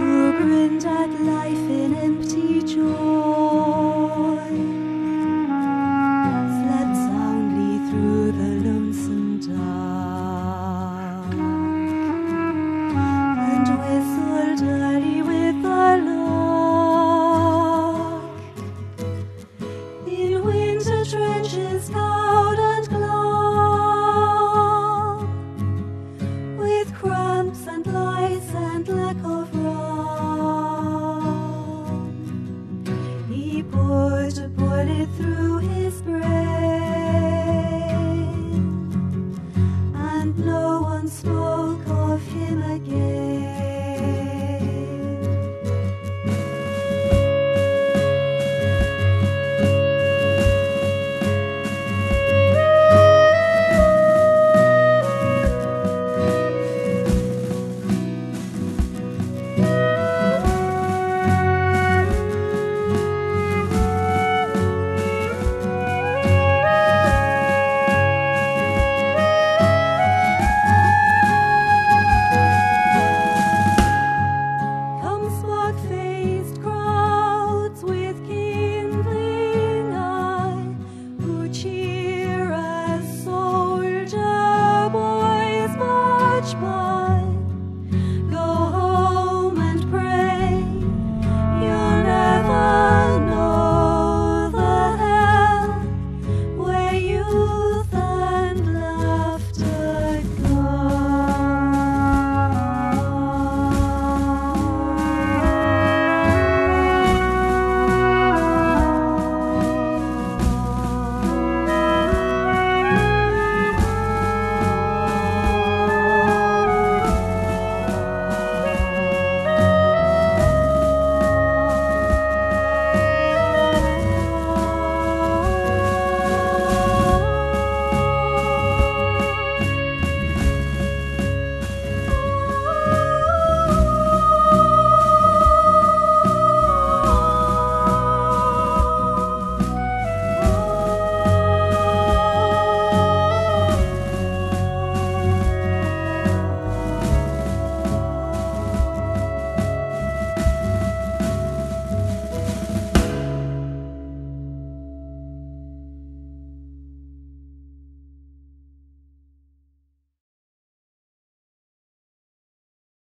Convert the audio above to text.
Ruben died. was aborted through his brain, and no one spoke of him again.